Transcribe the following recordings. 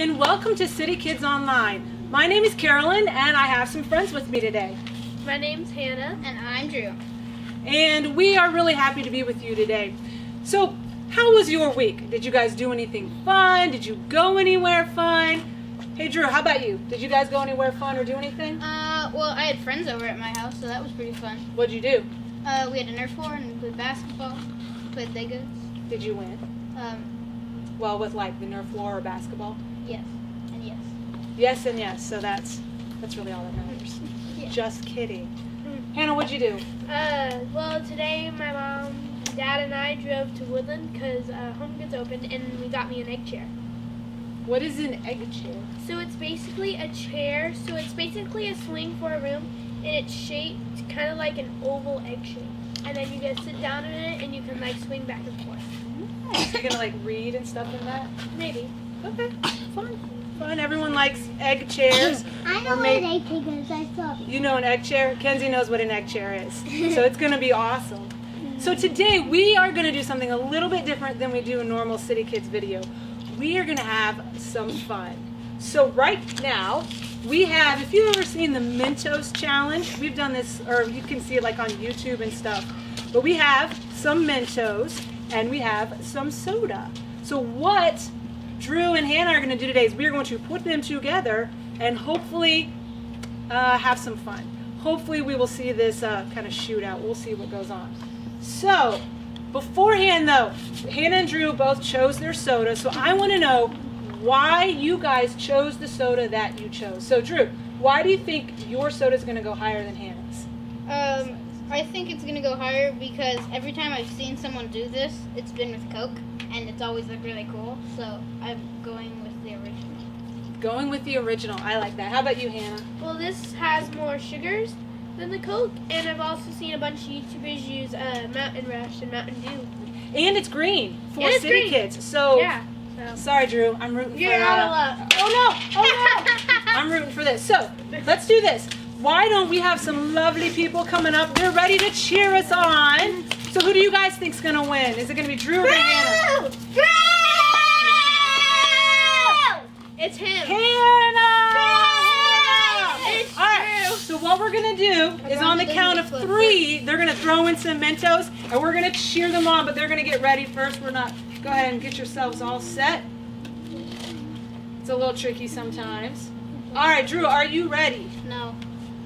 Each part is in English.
and welcome to City Kids Online. My name is Carolyn and I have some friends with me today. My name's Hannah. And I'm Drew. And we are really happy to be with you today. So, how was your week? Did you guys do anything fun? Did you go anywhere fun? Hey Drew, how about you? Did you guys go anywhere fun or do anything? Uh, well, I had friends over at my house, so that was pretty fun. What'd you do? Uh, we had a Nerf war and we played basketball, we played Legos. Did you win? Um, Well, with like the Nerf war or basketball? Yes, and yes. Yes and yes. So that's that's really all that matters. Yeah. Just kidding. Hannah, what'd you do? Uh, well, today my mom, dad, and I drove to Woodland because uh, HomeGoods opened, and we got me an egg chair. What is an egg chair? So it's basically a chair. So it's basically a swing for a room, and it's shaped kind of like an oval egg shape. And then you just sit down in it, and you can like swing back and forth. So you're gonna like read and stuff in that? Maybe. Okay, fun. Fun. Everyone likes egg chairs. I know what an egg chair is. I saw it. You know an egg chair? Kenzie knows what an egg chair is. So it's gonna be awesome. So today we are gonna do something a little bit different than we do a normal City Kids video. We are gonna have some fun. So right now, we have, if you've ever seen the Mentos challenge, we've done this, or you can see it like on YouTube and stuff. But we have some Mentos and we have some soda. So what Drew and Hannah are gonna do today is we're going to put them together and hopefully uh, have some fun. Hopefully, we will see this uh, kind of shootout. We'll see what goes on. So, beforehand, though, Hannah and Drew both chose their soda. So, I want to know why you guys chose the soda that you chose. So, Drew, why do you think your soda is going to go higher than Hannah's? Um, I think it's gonna go higher because every time I've seen someone do this, it's been with Coke, and it's always looked really cool. So I'm going with the original. Going with the original. I like that. How about you, Hannah? Well, this has more sugars than the Coke, and I've also seen a bunch of YouTubers use uh, Mountain Rush and Mountain Dew. And it's green for And it's City green. Kids. So, Yeah. So. sorry, Drew. I'm rooting for this. You're for. out uh, of luck. Oh no! Oh no! I'm rooting for this. So let's do this. Why don't we have some lovely people coming up? They're ready to cheer us on. So who do you guys think's gonna win? Is it gonna be Drew or Hannah? Drew! It's him. Hannah! It's All right. Drew. So what we're gonna do is on the count of three, they're gonna throw in some Mentos, and we're gonna cheer them on. But they're gonna get ready first. We're not. Go ahead and get yourselves all set. It's a little tricky sometimes. All right, Drew, are you ready? No.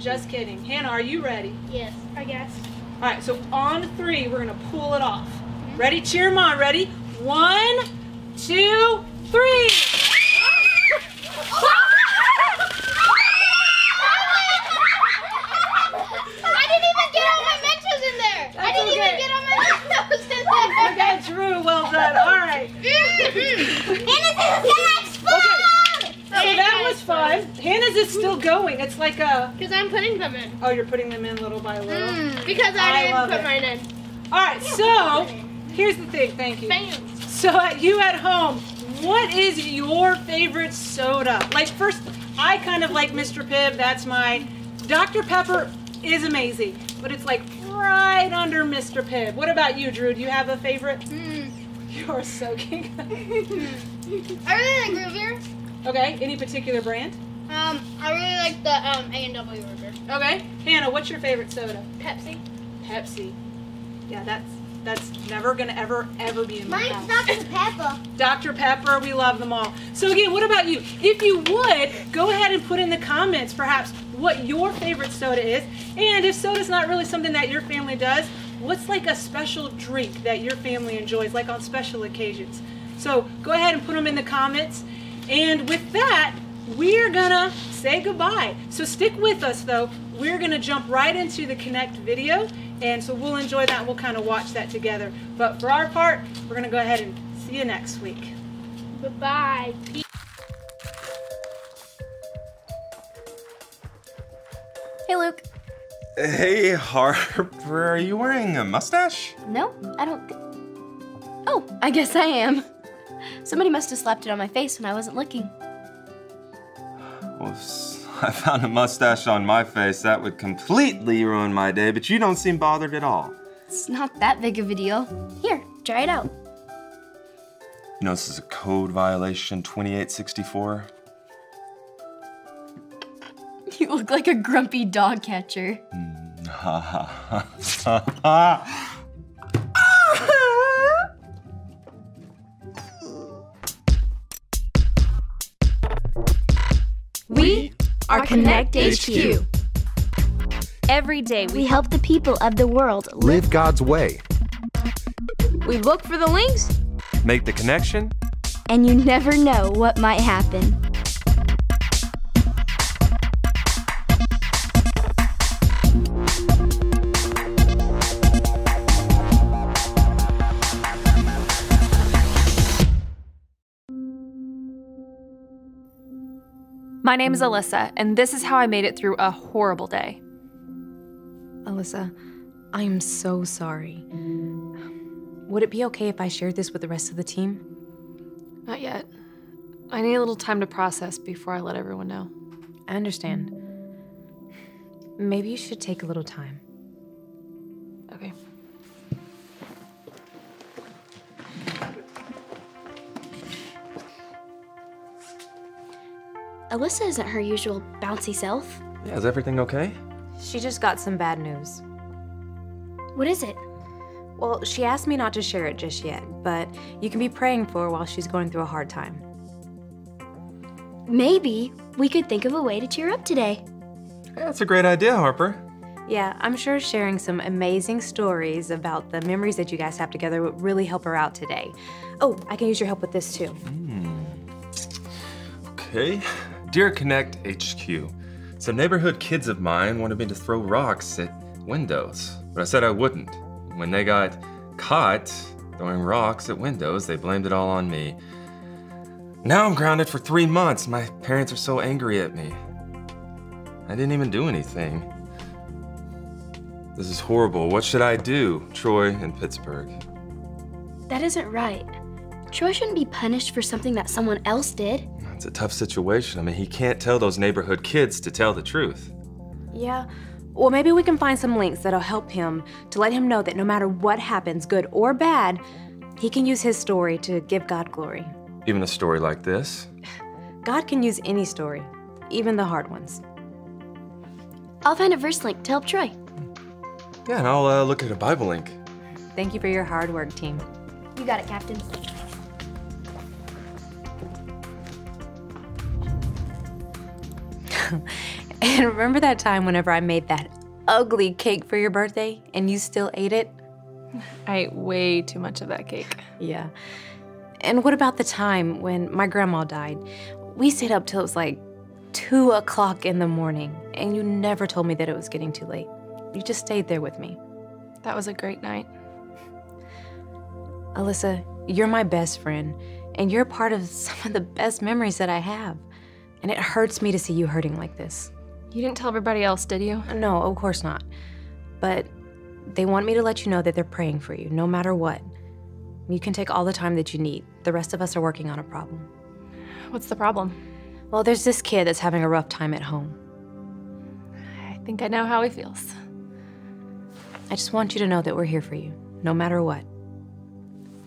Just kidding. Hannah, are you ready? Yes. I guess. All right, so on three, we're gonna pull it off. Mm-hmm. Ready? Cheer 'em on. Ready? One, two, three. I didn't even get all my Mentos in there. I didn't even get all my Mentos in there. Okay, Drew, well done. All right. Mm-hmm. Was fun. Hannah's is still going. It's like a. Because I'm putting them in. Oh, you're putting them in little by little. Mm. Because I I, didn't put it. mine in. All right, so here's the thing. Thank you. Fans. So at you at home, what is your favorite soda? Like first, I kind of like Mr. Pibb. That's my Dr. Pepper is amazing, but it's like right under Mr. Pibb. What about you, Drew? Do you have a favorite? Mm. You're soaking. I really like root beer. Okay, any particular brand? Um, I really like the um A and W root. Okay, Hannah, what's your favorite soda? Pepsi. Pepsi. Yeah, that's that's never gonna ever ever be in my Mine's house. Dr. Pepper. Dr. Pepper, we love them all. So again, what about you? If you would, go ahead and put in the comments perhaps what your favorite soda is. And if soda's not really something that your family does, what's like a special drink that your family enjoys, like on special occasions? So go ahead and put them in the comments. And with that, we're gonna say goodbye. So stick with us though. We're gonna jump right into the Connect video. And so we'll enjoy that we'll kind of watch that together. But for our part, we're gonna go ahead and see you next week. Bye-bye. Hey, Luke. Hey, Harper, are you wearing a mustache? No, I don't. Oh, I guess I am. Somebody must have slapped it on my face when I wasn't looking. Well, I found a mustache on my face, that would completely ruin my day, but you don't seem bothered at all. It's not that big of a deal. Here, try it out. You know, this is a code violation 2864. You look like a grumpy dog catcher. Mm, Connect HQ. Every day We we help the people of the world Live God's way. we look for the links. Make the connection. and you never know what might happen. My name is Alyssa, and this is how I made it through a horrible day. Alyssa, I am so sorry. Would it be okay if I shared this with the rest of the team? Not yet. I need a little time to process before I let everyone know. I understand. Maybe you should take a little time. Alyssa isn't her usual bouncy self. Yeah, is everything okay? She just got some bad news. What is it? Well, she asked me not to share it just yet, but you can be praying for her while she's going through a hard time. Maybe we could think of a way to cheer up today. Yeah, that's a great idea, Harper. Yeah, I'm sure sharing some amazing stories about the memories that you guys have together would really help her out today. Oh, I can use your help with this too. Hmm. Okay. Dear Connect HQ, some neighborhood kids of mine wanted me to throw rocks at windows, but I said I wouldn't. When they got caught throwing rocks at windows, they blamed it all on me. Now I'm grounded for three months. My parents are so angry at me. I didn't even do anything. This is horrible. What should I do? Troy in Pittsburgh. That isn't right. Troy shouldn't be punished for something that someone else did. It's a tough situation. I mean, he can't tell those neighborhood kids to tell the truth. Yeah. Well, maybe we can find some links that'll help him to let him know that no matter what happens, good or bad, he can use his story to give God glory. Even a story like this. God can use any story, even the hard ones. I'll find a verse link to help Troy. Yeah, and I'll uh, look at a Bible link. Thank you for your hard work, team. You got it, Captain. And remember that time whenever I made that ugly cake for your birthday and you still ate it? I ate way too much of that cake. Yeah. And what about the time when my grandma died? We stayed up till it was like two o'clock in the morning, and you never told me that it was getting too late. You just stayed there with me. That was a great night. Alyssa, you're my best friend, and you're part of some of the best memories that I have. And it hurts me to see you hurting like this. You didn't tell everybody else, did you? No, of course not. But they want me to let you know that they're praying for you, no matter what. You can take all the time that you need. The rest of us are working on a problem. What's the problem? Well, there's this kid that's having a rough time at home. I think I know how he feels. I just want you to know that we're here for you, no matter what.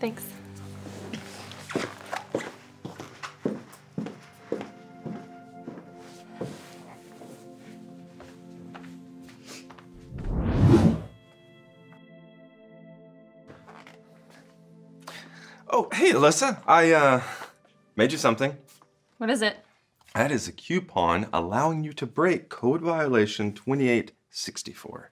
Thanks. Alyssa. I, uh, made you something. What is it? That is a coupon allowing you to break code violation 2864.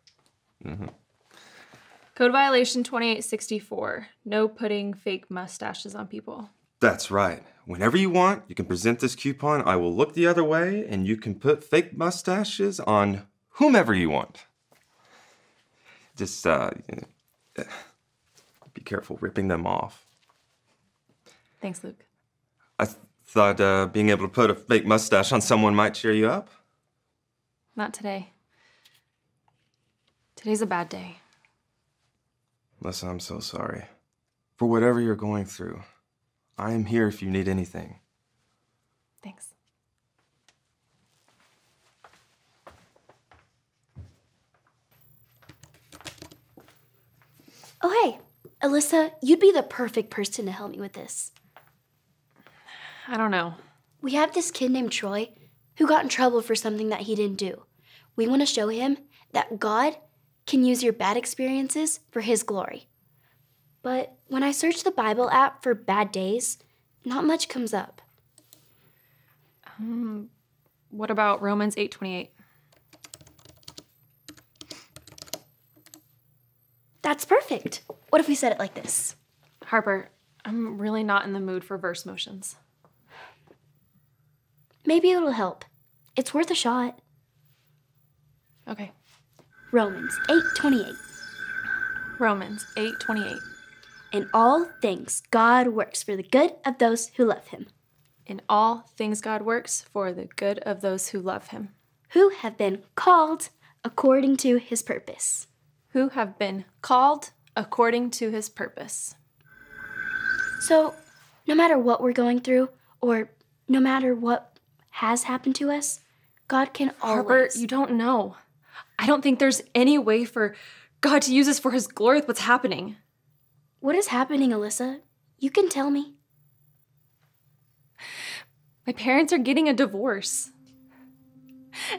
Code violation 2864. No putting fake mustaches on people. That's right. Whenever you want, you can present this coupon. I will look the other way, and you can put fake mustaches on whomever you want. Just, uh, be careful ripping them off. Thanks, Luke. I th- thought uh, being able to put a fake mustache on someone might cheer you up. Not today. Today's a bad day. Listen, I'm so sorry. For whatever you're going through, I am here if you need anything. Thanks. Oh, hey, Alyssa, you'd be the perfect person to help me with this. I don't know. We have this kid named Troy who got in trouble for something that he didn't do. We want to show him that God can use your bad experiences for his glory. But when I search the Bible app for bad days, not much comes up. Um, what about Romans 8:28? That's perfect. What if we said it like this? Harper, I'm really not in the mood for verse motions. Maybe it'll help. It's worth a shot. Okay. Romans 8:28. Romans 8:28. In all things God works for the good of those who love him, In all things God works for the good of those who love him, who have been called according to his purpose. who have been called according to his purpose. So, no matter what we're going through or no matter what has happened to us, God can Harper, always you don't know. I don't think there's any way for God to use us for his glory with what's happening. What is happening, Alyssa? You can tell me. My parents are getting a divorce.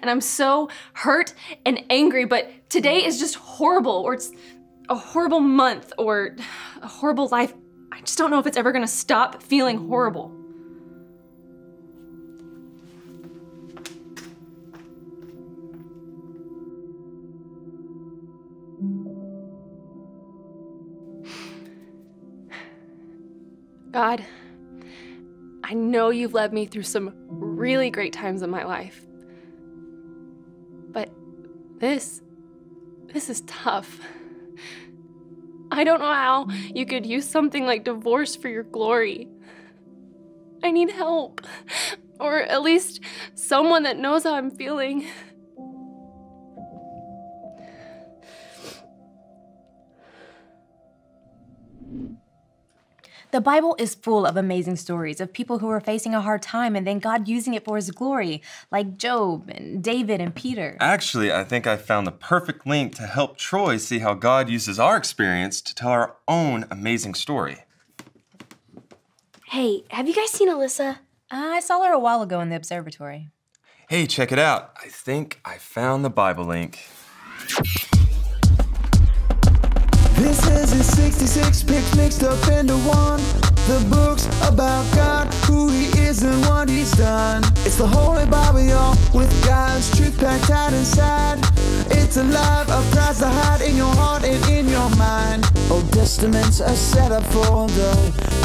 And I'm so hurt and angry, but today is just horrible, or it's a horrible month, or a horrible life. I just don't know if it's ever gonna stop feeling horrible. God, I know you've led me through some really great times in my life. But this, this is tough. I don't know how you could use something like divorce for your glory. I need help. Or at least someone that knows how I'm feeling. The Bible is full of amazing stories of people who are facing a hard time and then God using it for his glory, like Job and David and Peter. Actually, I think I found the perfect link to help Troy see how God uses our experience to tell our own amazing story. Hey, have you guys seen Alyssa? I saw her a while ago in the observatory. Hey, check it out. I think I found the Bible link. This is his 66 picks mixed up into one. The books about God, who he is and what he's done. It's the Holy Bible, y'all, with God's truth packed out inside. It's alive, a prize to hide in your heart and in your mind. Old Testaments are set up for the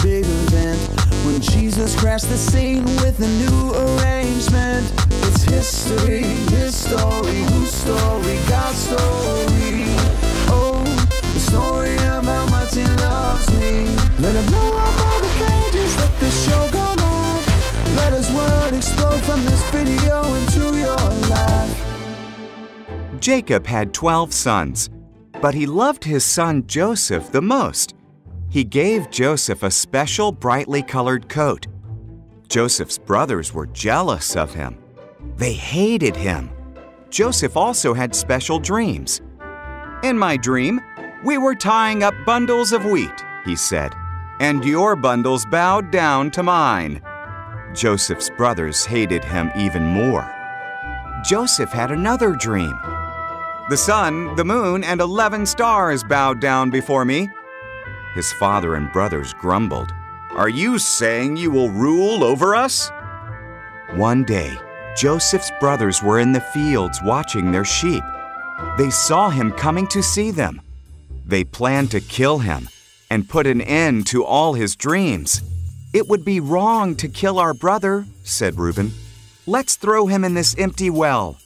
big event. When Jesus crashed the scene with a new arrangement. It's history, his story, whose story, God's story. Loves me. Let him blow up all the let show go. Let his word explode from this video into your life. Jacob had 12 sons, but he loved his son Joseph the most. He gave Joseph a special brightly colored coat. Joseph's brothers were jealous of him. They hated him. Joseph also had special dreams. In my dream, we were tying up bundles of wheat, he said, and your bundles bowed down to mine. Joseph's brothers hated him even more. Joseph had another dream. The sun, the moon, and 11 stars bowed down before me. His father and brothers grumbled. Are you saying you will rule over us? One day, Joseph's brothers were in the fields watching their sheep. They saw him coming to see them. They planned to kill him and put an end to all his dreams. It would be wrong to kill our brother, said Reuben. Let's throw him in this empty well.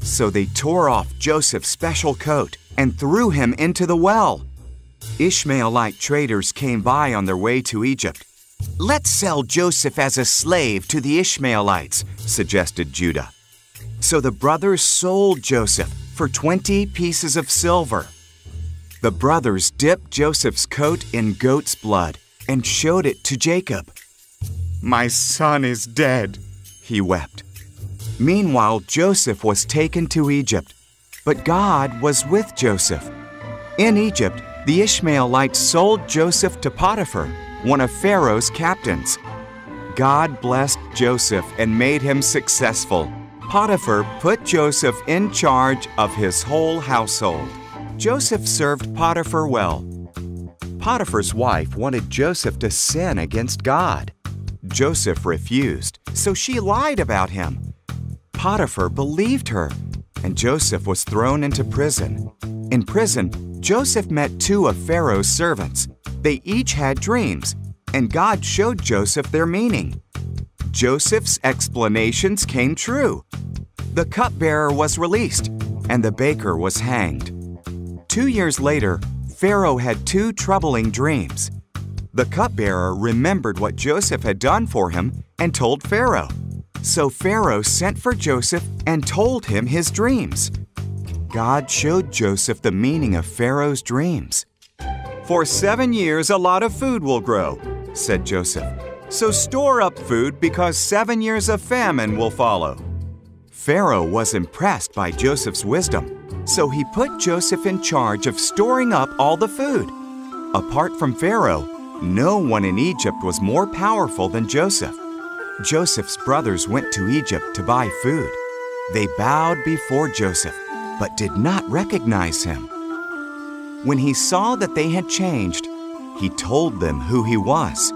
So they tore off Joseph's special coat and threw him into the well. Ishmaelite traders came by on their way to Egypt. Let's sell Joseph as a slave to the Ishmaelites, suggested Judah. So the brothers sold Joseph for 20 pieces of silver. The brothers dipped Joseph's coat in goat's blood and showed it to Jacob. My son is dead, he wept. Meanwhile, Joseph was taken to Egypt, but God was with Joseph. In Egypt, the Ishmaelites sold Joseph to Potiphar, one of Pharaoh's captains. God blessed Joseph and made him successful. Potiphar put Joseph in charge of his whole household. Joseph served Potiphar well. Potiphar's wife wanted Joseph to sin against God. Joseph refused, so she lied about him. Potiphar believed her, and Joseph was thrown into prison. In prison, Joseph met two of Pharaoh's servants. They each had dreams, and God showed Joseph their meaning. Joseph's explanations came true. The cupbearer was released, and the baker was hanged. Two years later, Pharaoh had two troubling dreams. The cupbearer remembered what Joseph had done for him and told Pharaoh. So Pharaoh sent for Joseph and told him his dreams. God showed Joseph the meaning of Pharaoh's dreams. For seven years, a lot of food will grow, said Joseph. So store up food because seven years of famine will follow. Pharaoh was impressed by Joseph's wisdom, so he put Joseph in charge of storing up all the food. Apart from Pharaoh, no one in Egypt was more powerful than Joseph. Joseph's brothers went to Egypt to buy food. They bowed before Joseph, but did not recognize him. When he saw that they had changed, he told them who he was.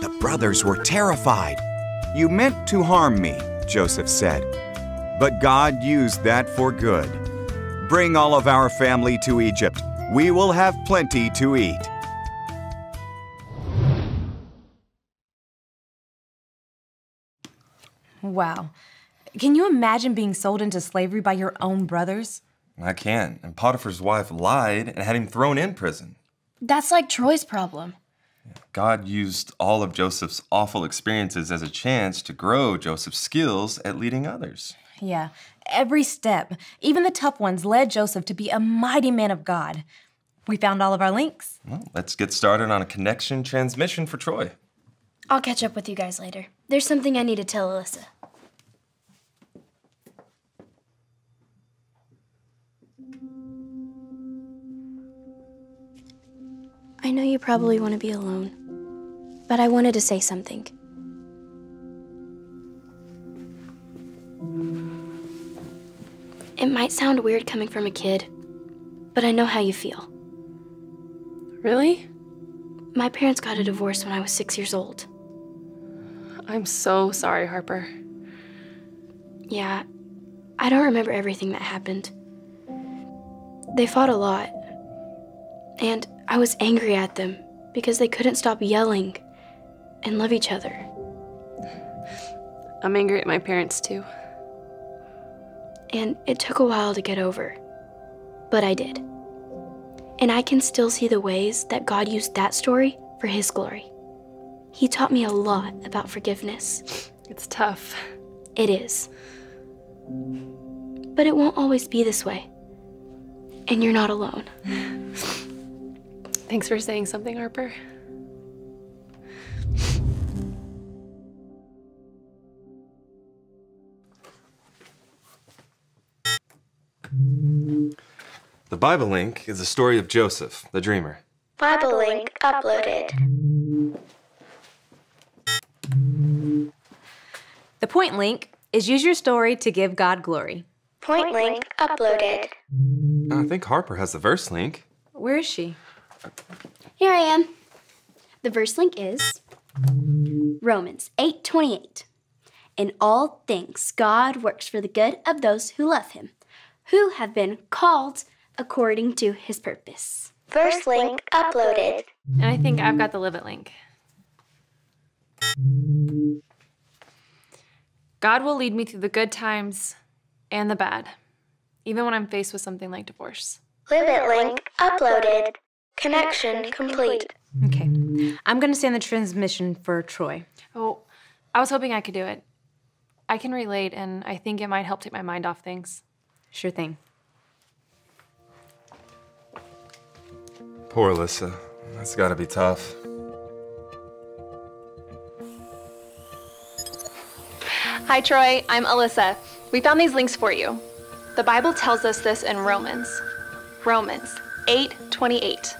The brothers were terrified. You meant to harm me, Joseph said, but God used that for good. Bring all of our family to Egypt. We will have plenty to eat. Wow. Can you imagine being sold into slavery by your own brothers? I can't. And Potiphar's wife lied and had him thrown in prison. That's like Troy's problem. God used all of Joseph's awful experiences as a chance to grow Joseph's skills at leading others. Yeah, every step, even the tough ones, led Joseph to be a mighty man of God. We found all of our links. Well, let's get started on a connection transmission for Troy. I'll catch up with you guys later. There's something I need to tell Alyssa. I know you probably want to be alone, but I wanted to say something. It might sound weird coming from a kid, but I know how you feel. Really? My parents got a divorce when I was six years old. I'm so sorry, Harper. Yeah, I don't remember everything that happened. They fought a lot, and I was angry at them because they couldn't stop yelling and love each other. I'm angry at my parents too. And it took a while to get over, but I did. And I can still see the ways that God used that story for His glory. He taught me a lot about forgiveness. It's tough. It is. But it won't always be this way. And you're not alone. Thanks for saying something, Harper. The Bible link is the story of Joseph, the dreamer. Bible link uploaded. The point link is use your story to give God glory. Point link uploaded. Ah, I think Harper has the verse link. Where is she? Here I am. The verse link is Romans 8:28. In all things God works for the good of those who love him, who have been called according to his purpose. Verse link uploaded. And I think I've got the Live It link. God will lead me through the good times and the bad, even when I'm faced with something like divorce. Live it link uploaded. Connection complete. Okay. I'm going to send the transmission for Troy. Oh, I was hoping I could do it. I can relate, and I think it might help take my mind off things. Sure thing. Poor Alyssa. That's gotta be tough. Hi, Troy. I'm Alyssa. We found these links for you. The Bible tells us this in Romans. Romans 8:28.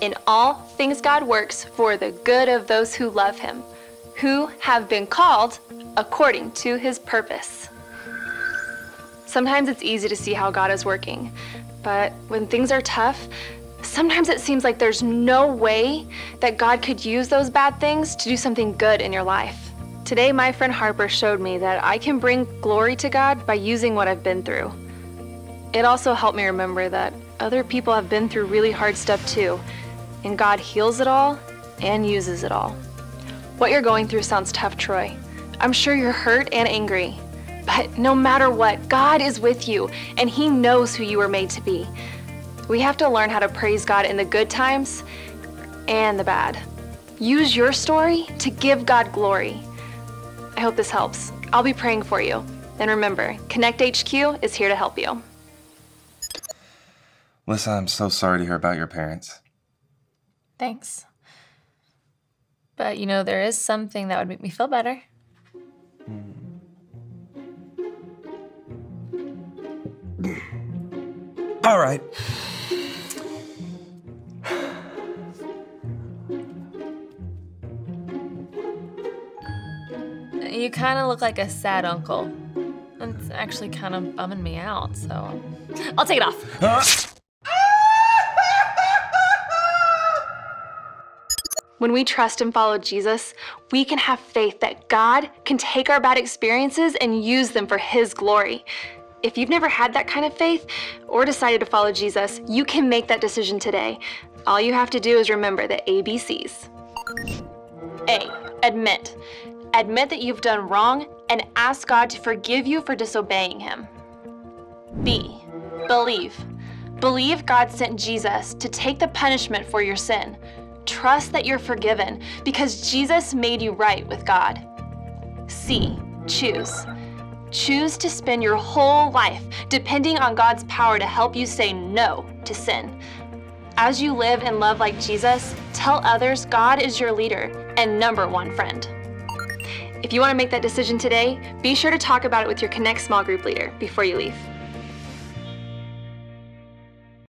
In all things God works for the good of those who love him, who have been called according to his purpose. Sometimes it's easy to see how God is working, but when things are tough, sometimes it seems like there's no way that God could use those bad things to do something good in your life. Today, my friend Harper showed me that I can bring glory to God by using what I've been through. It also helped me remember that other people have been through really hard stuff too, and God heals it all and uses it all. What you're going through sounds tough, Troy. I'm sure you're hurt and angry. But no matter what, God is with you, and He knows who you were made to be. We have to learn how to praise God in the good times and the bad. Use your story to give God glory. I hope this helps. I'll be praying for you. And remember, Connect HQ is here to help you. Lisa, I'm so sorry to hear about your parents. Thanks. But you know, there is something that would make me feel better. All right. You kind of look like a sad uncle. It's actually kind of bumming me out, so I'll take it off. Uh. When we trust and follow Jesus, we can have faith that God can take our bad experiences and use them for His glory. If you've never had that kind of faith or decided to follow Jesus, you can make that decision today. All you have to do is remember the ABCs. A. Admit. Admit that you've done wrong and ask God to forgive you for disobeying Him. B. Believe. Believe God sent Jesus to take the punishment for your sin. Trust that you're forgiven because Jesus made you right with God. C. Choose. Choose to spend your whole life depending on God's power to help you say no to sin. As you live and love like Jesus, tell others God is your leader and number one friend. If you want to make that decision today, be sure to talk about it with your Connect small group leader before you leave.